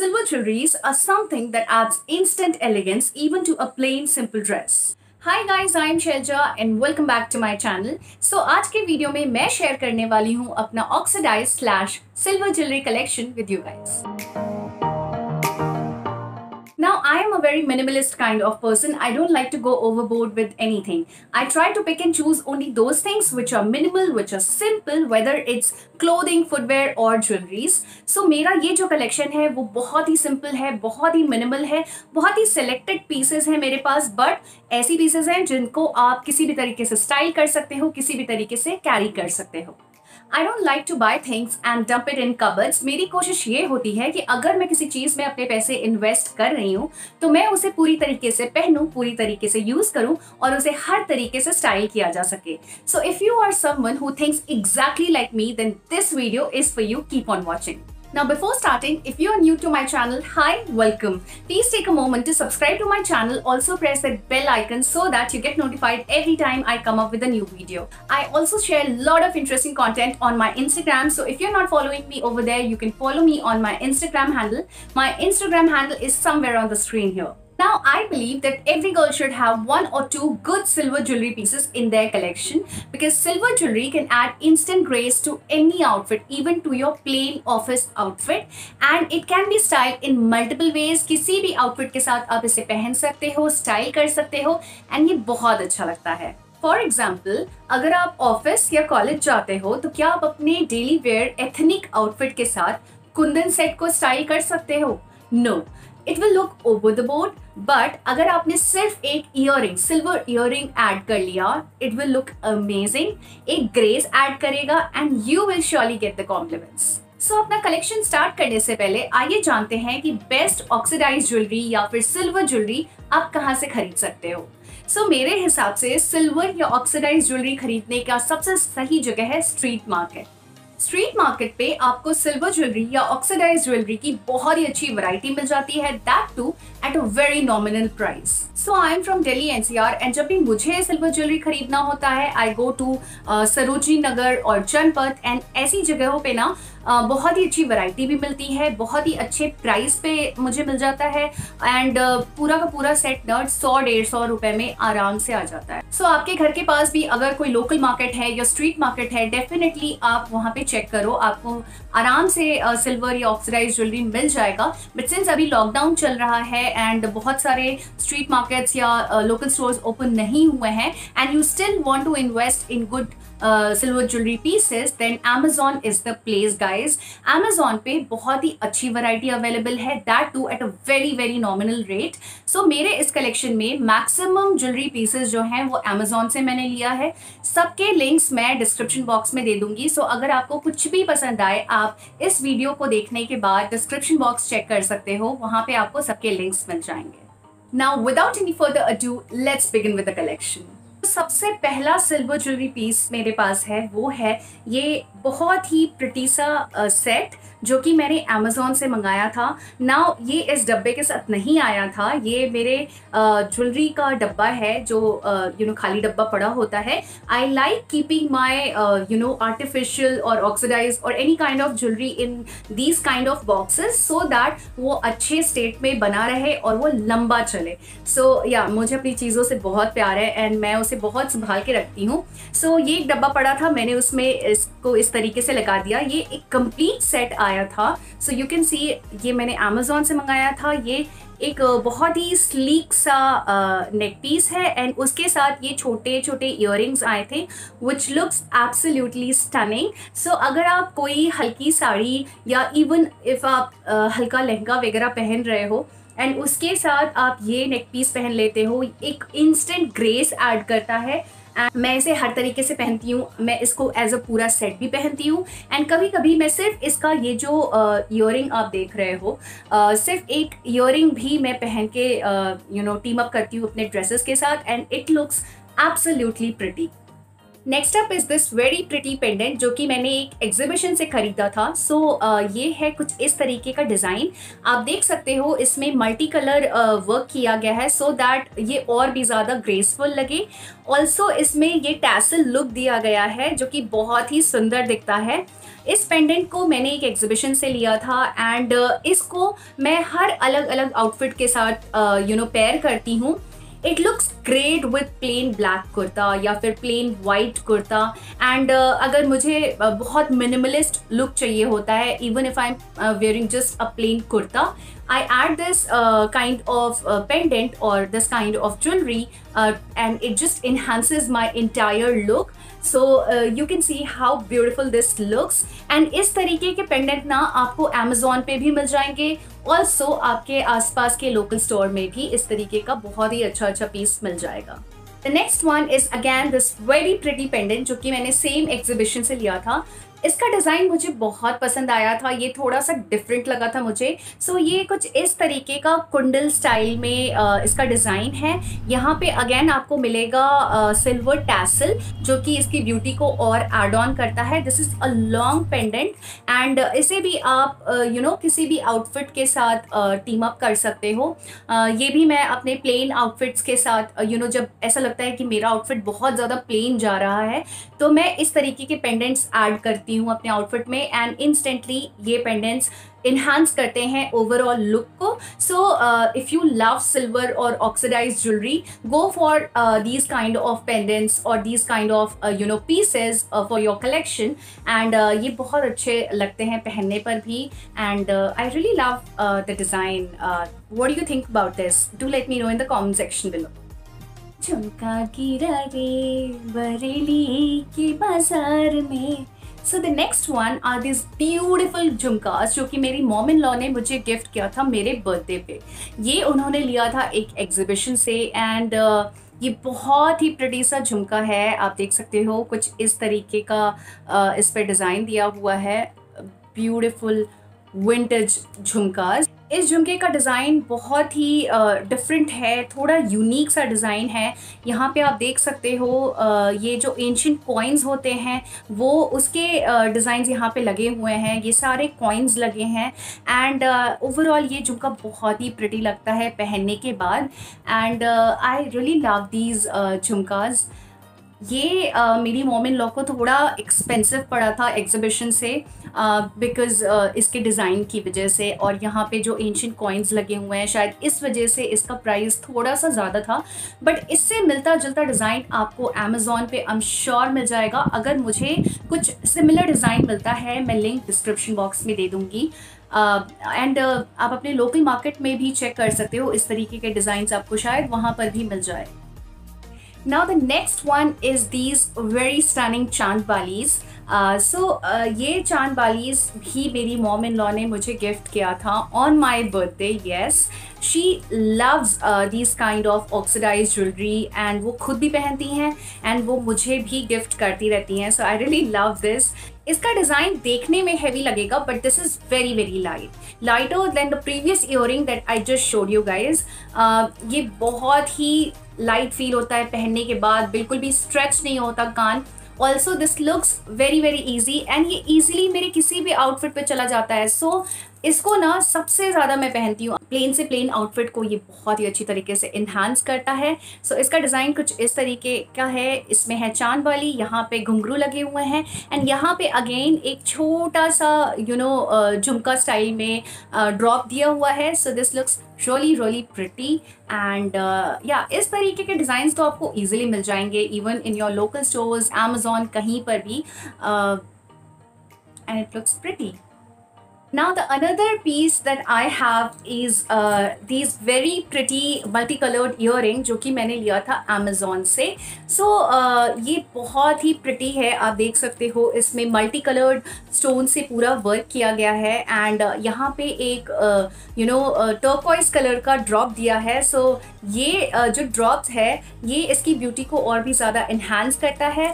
silver jewelries are something that adds instant elegance even to a plain simple dress. Hi guys, I am Shelja and welcome back to my channel. So आज के video में मैं share करने वाली हूँ अपना oxidize slash silver jewellery collection with you guys Now, I am a very minimalist kind of person. I don't like to go overboard with anything. I try to pick and choose only those things which are minimal, which are simple, whether it's clothing, footwear or jewelries. So, मेरा ये जो collection है वो बहुत ही simple है बहुत ही minimal है बहुत ही selected pieces है मेरे पास but ऐसी pieces हैं जिनको आप किसी भी तरीके से style कर सकते हो किसी भी तरीके से carry कर सकते हो I don't like to buy things and dump it in cupboards मेरी कोशिश ये होती है कि अगर मैं किसी चीज़ में अपने पैसे इन्वेस्ट कर रही हूँ तो मैं उसे पूरी तरीके से पहनूँ, पूरी तरीके से यूज़ करूँ और उसे हर तरीके से स्टाइल किया जा सके। So if you are someone who thinks exactly like me then this video is for you keep on watching Now before starting, if you are new to my channel, hi, welcome. Please take a moment to subscribe to my channel. Also press that bell icon so that you get notified every time I come up with a new video. I also share a lot of interesting content on my Instagram. So if you're not following me over there, you can follow me on my Instagram handle. My Instagram handle is somewhere on the screen here. Now, I believe that every girl should have one or two good silver jewelry pieces in their collection because silver jewelry can add instant grace to any outfit, even to your plain office outfit. And it can be styled in multiple ways. किसी भी outfit के साथ आप इसे पहन सकते हो, style कर सकते हो and ये बहुत अच्छा लगता है फॉर एग्ज़ाम्पल अगर आप ऑफ़िस या कॉलेज जाते हो तो क्या आप अपने डेली वेयर एथनिक आउटफिट के साथ कुंदन सेट को स्टाइल कर सकते हो no no. It will look over the board but अगर आपने सिर्फ़ एक इयर सिल्वर इयर एड कर लिया इट विल लुक अमेजिंग एक ग्रेस एड करेगा and you will surely get the compliments so अपना कलेक्शन स्टार्ट करने से पहले आइए जानते हैं कि बेस्ट ऑक्सीडाइज ज्वेलरी या फिर सिल्वर ज्वेलरी आप कहाँ से खरीद सकते हो। सो so, मेरे हिसाब से सिल्वर या ऑक्सीडाइज ज्वेलरी खरीदने का सबसे सही जगह है स्ट्रीट मार्केट स्ट्रीट मार्केट पे आपको सिल्वर ज्वेलरी या ऑक्सीडाइज ज्वेलरी की बहुत ही अच्छी वैरायटी मिल जाती है that too at a very nominal price so I am from Delhi NCR and जब भी मुझे सिल्वर ज्वेलरी खरीदना होता है आई गो टू सरोजनी नगर और जनपथ एंड ऐसी जगहों पे ना बहुत ही अच्छी वैरायटी भी मिलती है बहुत ही अच्छे प्राइस पे मुझे मिल जाता है एंड uh, पूरा का पूरा सेट नट सौ डेढ़ सौ रुपए में आराम से आ जाता है. सो so, आपके घर के पास भी अगर कोई लोकल मार्केट है या स्ट्रीट मार्केट है डेफिनेटली आप वहाँ पे चेक करो आपको आराम से सिल्वर या ऑक्सीडाइज ज्वेलरी मिल जाएगा। बट सिंस अभी लॉकडाउन चल रहा है एंड बहुत सारे स्ट्रीट मार्केट्स या लोकल स्टोर्स ओपन नहीं हुए हैं and you still want to invest in good silver jewellery pieces then Amazon is the place guys Amazon पे बहुत ही अच्छी वैरायटी अवेलेबल है that too at a very very nominal rate so मेरे इस कलेक्शन में मैक्सिमम ज्वेलरी पीसेस जो हैं वो Amazon से मैंने लिया है। सबके लिंक्स मैं डिस्क्रिप्शन बॉक्स में दे दूँगी। सो so, अगर आपको कुछ भी पसंद आए, आप इस वीडियो को देखने के बाद डिस्क्रिप्शन बॉक्स चेक कर सकते हो, वहाँ पे आपको सबके लिंक्स मिल जाएँगे। Now without any further ado let's begin with the collection सबसे पहला सिल्वर ज्वेलरी पीस मेरे पास है, वो है ये बहुत ही प्रटी सा सेट जो कि मैंने अमेज़ोन से मंगाया था। ना ये इस डब्बे के साथ नहीं आया था। ये मेरे ज्वेलरी का डब्बा है जो यू नो खाली डब्बा पड़ा होता है। I like keeping my you know artificial और ऑक्सीडाइज और any kind of jewellery in these kind of boxes so that वो अच्छे स्टेट में बना रहे और वो लंबा चले। सो so, या yeah, मुझे अपनी चीज़ों से बहुत प्यार है एंड मैं उसे बहुत संभाल के रखती हूँ। सो so, ये एक डब्बा पड़ा था। मैंने उसमें इसको इस तरीके से लगा दिया। ये एक कंप्लीट सेट आया था। सो यू कैन सी ये मैंने अमेजोन से मंगाया था। ये एक बहुत ही स्लीक सा नेक पीस है एंड उसके साथ ये छोटे छोटे इयर आए थे which looks absolutely stunning so अगर आप कोई हल्की साड़ी या इवन इफ़ आप uh, हल्का लहंगा वगैरह पहन रहे हो एंड उसके साथ आप ये नेक पीस पहन लेते हो एक इंस्टेंट ग्रेस ऐड करता है। मैं इसे हर तरीके से पहनती हूँ। मैं इसको एज अ पूरा सेट भी पहनती हूँ। एंड कभी कभी मैं सिर्फ़ इसका ये जो इयर uh, आप देख रहे हो uh, सिर्फ़ एक इयर भी मैं पहन के यू नो टीम अप करती हूँ अपने ड्रेसेस के साथ। And it looks absolutely pretty next up is this very pretty pendant जो कि मैंने एक एग्जीबिशन से खरीदा था। सो so, uh, ये है कुछ इस तरीके का डिज़ाइन आप देख सकते हो इसमें मल्टी कलर वर्क किया गया है। सो so दैट ये और भी ज़्यादा ग्रेसफुल लगे। ऑल्सो इसमें ये टैसल लुक दिया गया है जो कि बहुत ही सुंदर दिखता है। इस पेंडेंट को मैंने एक एग्जीबिशन से लिया था एंड इसको मैं हर अलग अलग आउटफिट के साथ यू नो पेयर करती हूँ। It looks great with plain black kurta या फिर प्लेन वाइट कुर्ता एंड अगर मुझे बहुत मिनिमलिस्ट लुक चाहिए होता है even if I am wearing just a plain kurta I add this kind of pendant और this kind of jewellery and it just and my entire look. So you can see how beautiful this looks and इस तरीके के pendant ना आपको Amazon पे भी मिल जाएँगे। Also आपके आसपास के लोकल स्टोर में भी इस तरीके का बहुत ही अच्छा अच्छा पीस मिल जाएगा। The next one is again this very pretty pendant जो कि मैंने सेम एग्जिबिशन से लिया था। इसका डिज़ाइन मुझे बहुत पसंद आया था ये थोड़ा सा डिफरेंट लगा था मुझे। सो ये कुछ इस तरीके का कुंडल स्टाइल में इसका डिज़ाइन है। यहाँ पे अगेन आपको मिलेगा सिल्वर टैसल जो कि इसकी ब्यूटी को और एड ऑन करता है। This is a long pendant and इसे भी आप यू नो you know, किसी भी आउटफिट के साथ टीम अप कर सकते हो। ये भी मैं अपने प्लेन आउटफिट्स के साथ यू नो know, जब ऐसा लगता है कि मेरा आउटफिट बहुत ज़्यादा प्लेन जा रहा है तो मैं इस तरीके के पेंडेंट्स ऐड करती करती हूँ अपने आउटफिट में एंड इंस्टेंटली ये पेंडेंट्स इन्हांस करते हैं ओवरऑल लुक को। So if you love silver और oxidise jewellery go for these kind of pendants और these kind of you know pieces for your collection and ये बहुत अच्छे लगते हैं पहनने पर भी and I really love the design what you think about this do let me know in the comment section below झुमका गिरा रे, बरेली के बाज़ार में। So the next one are this beautiful jhumkas जो कि मेरी मॉम इन लॉ ने मुझे गिफ्ट किया था मेरे बर्थडे पे। ये उन्होंने लिया था एक एग्जिबिशन से एंड uh, ये बहुत ही प्रटी सा झुमका है। आप देख सकते हो कुछ इस तरीके का uh, इस पर डिज़ाइन दिया हुआ है। ब्यूटिफुल विंटेज झुमकास इस झुमके का डिज़ाइन बहुत ही डिफरेंट है, थोड़ा यूनिक सा डिज़ाइन है। यहाँ पे आप देख सकते हो ये जो एंशंट कॉइन्स होते हैं, वो उसके डिज़ाइन यहाँ पे लगे हुए हैं, ये सारे कॉइन्स लगे हैं। एंड ओवरऑल ये झुमका बहुत ही प्रिटी लगता है पहनने के बाद। And I really love these jhumkas ये uh, मेरी मोम इन लॉ को थोड़ा एक्सपेंसिव पड़ा था एग्जीबिशन से बिकॉज़ इसके डिज़ाइन की वजह से और यहाँ पे जो एंशियन कॉइन्स लगे हुए हैं शायद इस वजह से इसका प्राइस थोड़ा सा ज़्यादा था। बट इससे मिलता जुलता डिज़ाइन आपको अमेज़ोन पे अम श्योर मिल जाएगा। अगर मुझे कुछ सिमिलर डिज़ाइन मिलता है मैं लिंक डिस्क्रिप्शन बॉक्स में दे दूँगी। एंड uh, uh, आप अपने लोकल मार्केट में भी चेक कर सकते हो इस तरीके के डिज़ाइन आपको शायद वहाँ पर भी मिल जाए। Now, the next one is these very stunning चाँद बालीज़ सो ये चाँद बालीज भी मेरी मॉम इन लॉ ने मुझे गिफ्ट किया था on my birthday yes she loves this kind of oxidise jewellery and वो खुद भी पहनती हैं एंड वो मुझे भी गिफ्ट करती रहती हैं. So I really love this इसका डिज़ाइन देखने में हैवी लगेगा but this is very very light lighter than the previous earring that I just showed you guys ये बहुत ही लाइट फील होता है पहनने के बाद बिल्कुल भी स्ट्रेच नहीं होता कान. Also this looks very very easy and ये ईजिली मेरे किसी भी आउटफिट पर चला जाता है. सो so, इसको ना सबसे ज़्यादा मैं पहनती हूँ। प्लेन से प्लेन आउटफिट को ये बहुत ही अच्छी तरीके से इन्हांस करता है। सो so, इसका डिज़ाइन कुछ इस तरीके का है। इसमें है चाँद वाली यहाँ पे घुंघरू लगे हुए हैं। एंड यहाँ पे अगेन एक छोटा सा यू नो झुमका स्टाइल में ड्रॉप दिया हुआ है। So this looks really really pretty and या इस तरीके के डिज़ाइन तो आपको ईजिली मिल जाएँगे even in your local stores Amazon कहीं पर भी। And it looks pretty Now the another piece that I have is uh, these very pretty multicolored earring जो कि मैंने लिया था Amazon से so uh, ये बहुत ही pretty है आप देख सकते हो इसमें multicolored stone से पूरा work किया गया है and uh, यहाँ पे एक uh, know uh, turquoise color का drop दिया है so ये uh, जो drops है ये इसकी beauty को और भी ज़्यादा enhance करता है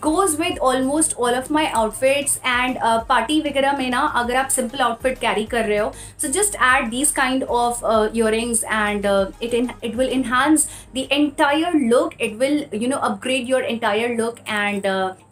goes with almost all of my outfits and uh, party वगैरह में ना अगर आप simple सिंपल आउटफिट कैरी कर रहे हो so just add these kind of earrings and it it will enhance the entire look it will you know upgrade your entire look and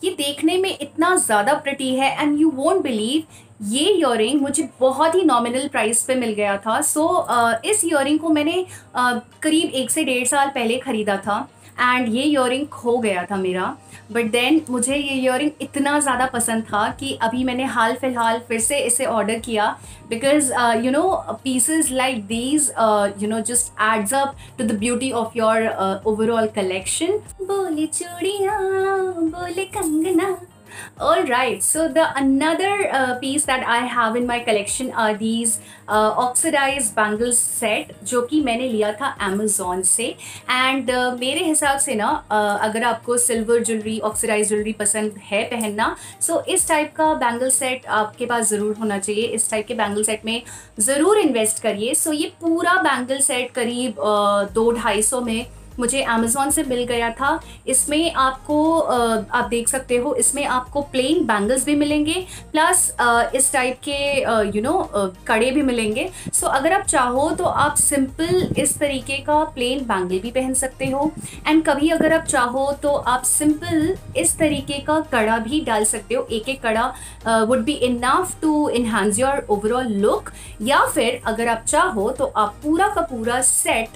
ये देखने में इतना ज़्यादा प्रटी है एंड यू वोंट बिलीव ये इयरिंग मुझे बहुत ही नॉमिनल प्राइस पे मिल गया था। सो so, uh, इस इयरिंग को मैंने uh, करीब एक से डेढ़ साल पहले ख़रीदा था। एंड ये इयर खो गया था मेरा. बट देन मुझे ये इयर इतना ज़्यादा पसंद था कि अभी मैंने हाल फ़िलहाल फिर से इसे ऑर्डर किया. Because you know pieces like these you know just adds up to the beauty of your overall collection बोले चूड़िया, बोले Kangana. All right so the another uh, piece that i have in my collection are these uh, oxidized bangles set जो कि मैंने लिया था Amazon से। And uh, मेरे हिसाब से ना uh, अगर आपको सिल्वर ज्वेलरी ऑक्सीडाइज ज्वेलरी पसंद है पहनना so इस टाइप का बैंगल सेट आपके पास ज़रूर होना चाहिए। इस टाइप के बैंगल सेट में ज़रूर इन्वेस्ट करिए। So ये पूरा बैंगल सेट करीब uh, दो ढाई सौ में मुझे अमेज़ोन से मिल गया था। इसमें आपको आप देख सकते हो, इसमें आपको प्लेन बैंगल्स भी मिलेंगे प्लस इस टाइप के यू नो कड़े भी मिलेंगे। सो अगर आप चाहो तो आप सिंपल इस तरीके का प्लेन बैंगल भी पहन सकते हो। एंड कभी अगर आप चाहो तो आप सिंपल इस तरीके का कड़ा भी डाल सकते हो। एक एक कड़ा would be enough to enhance your overall look या फिर अगर आप चाहो तो आप पूरा का पूरा सेट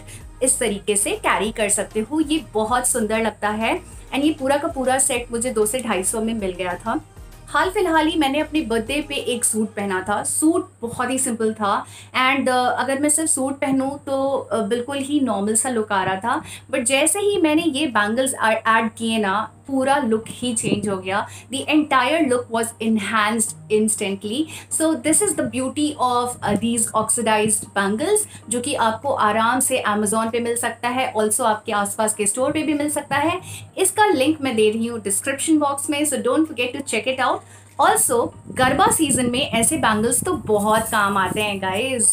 इस तरीके से कैरी कर सकते हो। ये बहुत सुंदर लगता है। एंड ये पूरा का पूरा सेट मुझे दो से ढाई सौ में मिल गया था। हाल फ़िलहाल ही मैंने अपने बर्थडे पे एक सूट पहना था। सूट बहुत ही सिंपल था। एंड uh, अगर मैं सिर्फ़ सूट पहनूँ तो uh, बिल्कुल ही नॉर्मल सा लुक आ रहा था। बट जैसे ही मैंने ये बैंगल्स ऐड किए ना पूरा लुक ही चेंज हो गया. The entire look was enhanced instantly so this is the beauty of these oxidise bangles जो कि आपको आराम से अमेजोन पे मिल सकता है. ऑल्सो आपके आसपास के स्टोर पे भी मिल सकता है. इसका लिंक मैं दे रही हूँ डिस्क्रिप्शन बॉक्स में so don't forget to check it out also Garba season में ऐसे बैंगल्स तो बहुत काम आते हैं guys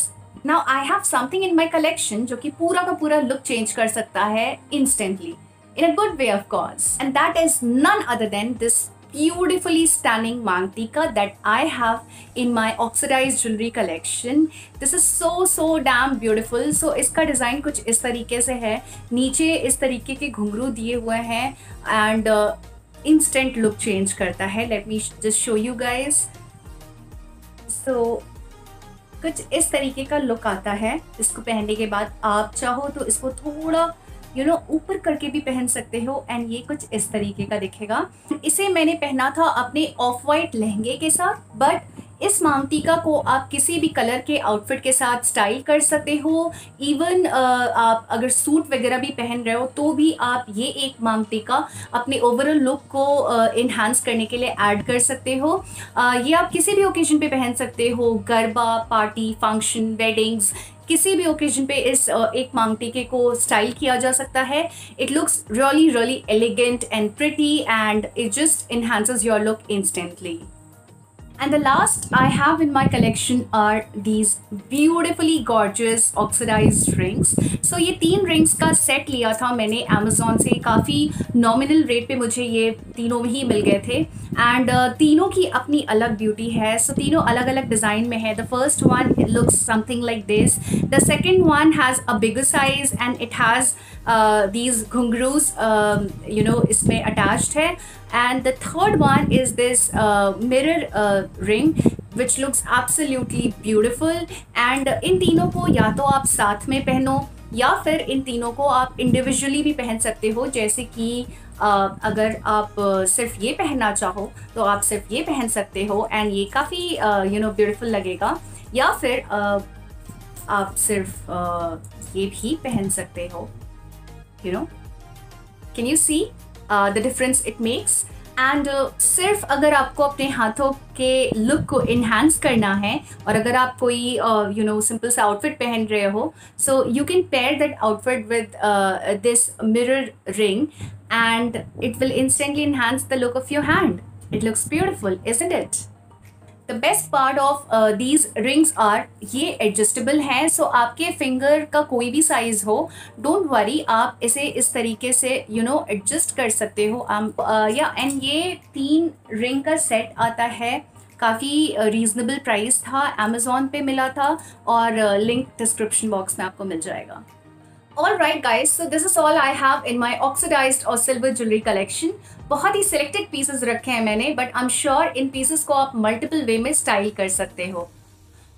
now I have something in my collection जो कि पूरा का पूरा लुक चेंज कर सकता है instantly in a good way, of course. And that is none other than this beautifully stunning mangtika that I have in my oxidized jewelry collection. This is so so damn beautiful. So इसका design कुछ इस तरीके से है नीचे इस तरीके के घुंघरू दिए हुए हैं एंड इंस्टेंट लुक चेंज करता है let me just show you guys so कुछ इस तरीके का लुक आता है इसको पहनने के बाद आप चाहो तो इसको थोड़ा यू नो ऊपर करके भी पहन सकते हो एंड ये कुछ इस तरीके का दिखेगा। इसे मैंने पहना था अपने ऑफ़ वाइट लहंगे के साथ बट इस मांगटिका को आप किसी भी कलर के आउटफिट के साथ स्टाइल कर सकते हो। इवन आप अगर सूट वगैरह भी पहन रहे हो तो भी आप ये एक मांगटिका अपने ओवरऑल लुक को इन्हांस करने के लिए ऐड कर सकते हो। ये आप किसी भी ओकेजन पे पहन सकते हो। गरबा पार्टी फ़ंक्शन वेडिंग्स किसी भी ओकेजन पे इस एक मांग टीके को स्टाइल किया जा सकता है। It looks really really elegant and pretty and it just enhances your look instantly And the last I have in my collection are these beautifully gorgeous oxidized rings. So ये तीन rings का set लिया था मैंने Amazon से काफ़ी nominal rate पे मुझे ये तीनों ही मिल गए थे and uh, तीनों की अपनी अलग beauty है so तीनों अलग अलग design में है the first one it looks something like this the second one has a bigger size and it has uh, ghungroos um, you know इसमें attached है third one is this uh, mirror uh, ring which looks absolutely beautiful. And इन तीनों को या तो आप साथ में पहनो या फिर इन तीनों को आप इंडिविजुअली भी पहन सकते हो जैसे कि अगर आप सिर्फ़ ये पहनना चाहो तो आप सिर्फ़ ये पहन सकते हो एंड ये काफ़ी यू नो ब्यूटीफुल लगेगा या फिर आप सिर्फ़ ये भी पहन सकते हो you know can you see the difference it makes and सिर्फ़ अगर आपको अपने हाथों के लुक को इन्हांस करना है, और अगर आप कोई यू नो सिंपल सा आउटफिट पहन रहे हो so you can pair that outfit with this mirror ring and it will instantly enhance the look of your hand it looks beautiful is it the best part of these rings are ये adjustable हैं सो आपके finger का कोई भी size हो don't worry आप इसे इस तरीके से यू नो एडजस्ट कर सकते हो या एंड ये तीन रिंग का सेट आता है काफ़ी रीज़नेबल प्राइस था अमेज़ोन पे मिला था और लिंक डिस्क्रिप्शन बॉक्स में आपको मिल जाएगा Alright guys, so this is all I have in my oxidized or silver jewelry collection. बहुत ही सिलेक्टेड पीसेस रखे हैं मैंने बट आई एम श्योर इन पीसेस को आप मल्टीपल वे में स्टाइल कर सकते हो।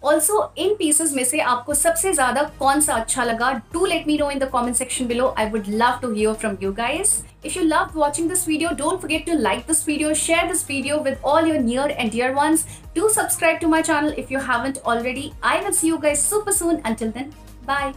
ऑल्सो इन पीसेज में से आपको सबसे ज़्यादा कौन सा अच्छा लगा do let me know in the comment section below I would love to hear from you guys if you love watching this video don't forget to like this video share this video with all your near and dear ones do subscribe to my channel if you haven't already I will see you guys super soon until then bye